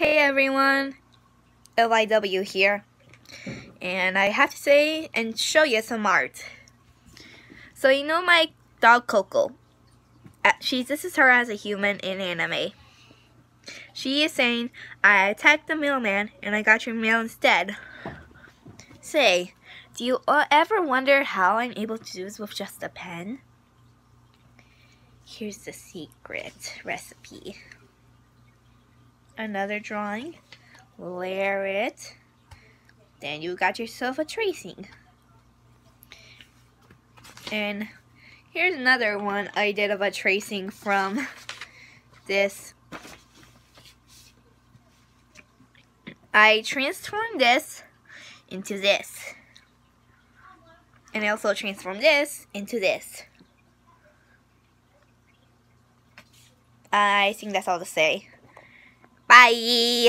Hey everyone, Lyw here, and I have to say and show you some art. So you know my dog Coco, uh, she this is her as a human in anime. She is saying, I attacked the mailman and I got your mail instead. Say, do you ever wonder how I'm able to do this with just a pen? Here's the secret recipe another drawing, layer it, then you got yourself a tracing. And here's another one I did of a tracing from this. I transformed this into this. And I also transformed this into this. I think that's all to say. Bye.